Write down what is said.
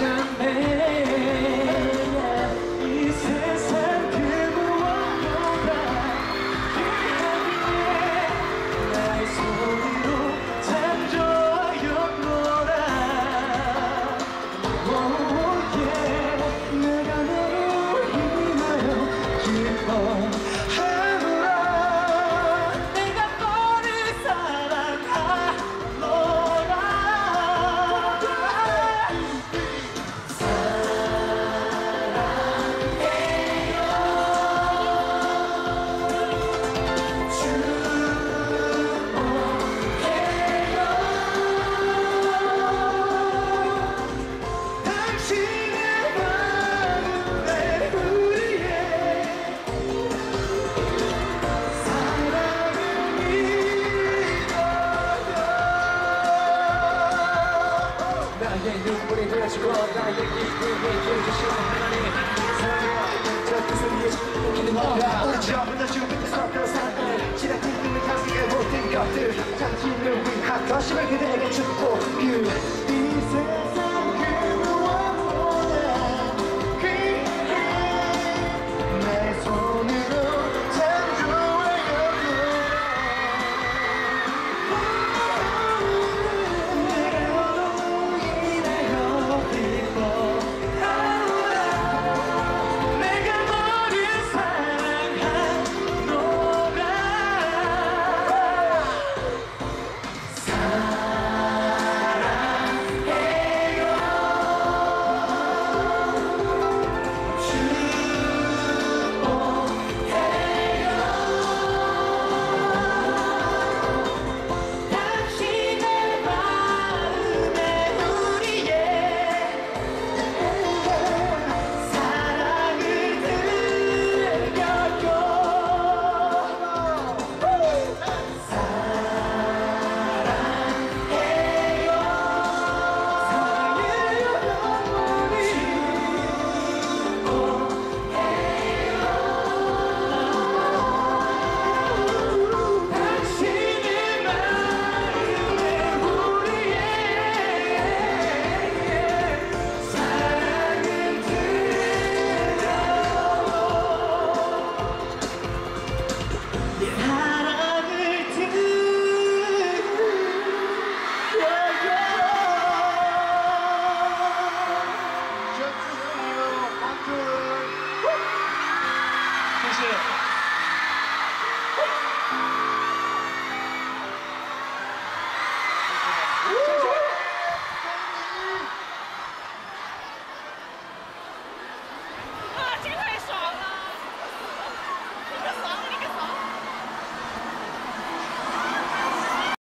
相陪 내 눈물이 흘러지고 나의 기쁨이 들주시는 하나님 사랑과 저 뜻을 위해 기는 거야 오늘 저보다 手。